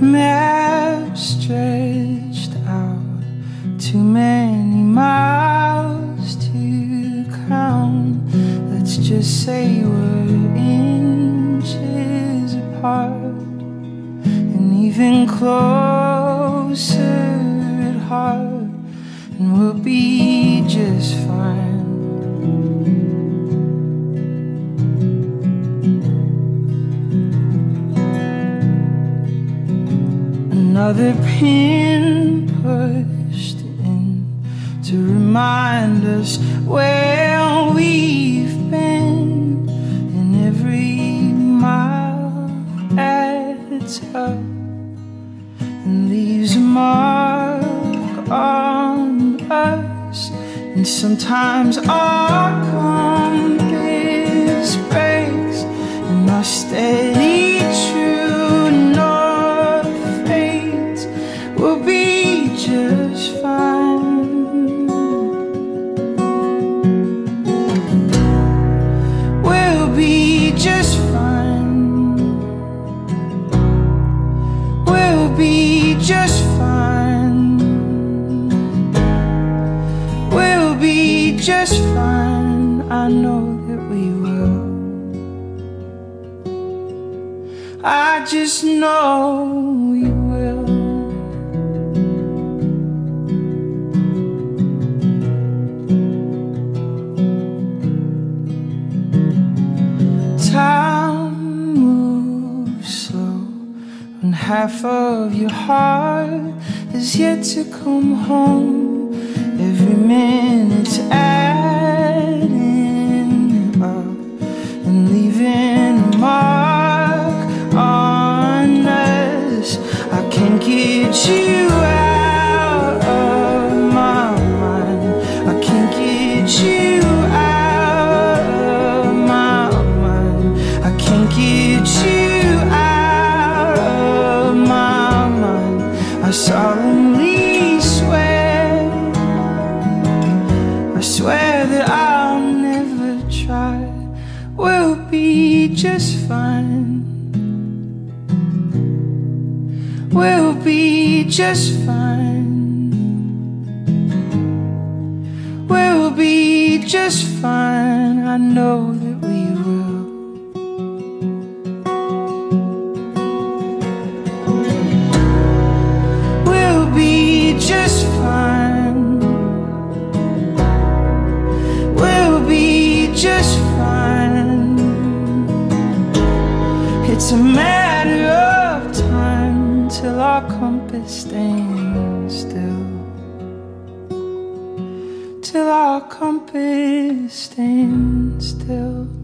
map stretched out too many miles to count. Let's just say we're inches apart and even closer at heart, and we'll be Another pin pushed in to remind us where we've been, and every mile adds up and leaves a mark on us. And sometimes our just fine. I know that we will. I just know we will. Time moves slow, and half of your heart is yet to come home. Every minute's leaving a mark on us. I can't get you out of my mind. I can't get you out of my mind. I can't get you out of my mind. I solemnly just fine. We'll be just fine. We'll be just fine. I know that It's a matter of time till our compass stands still. Till our compass stands still.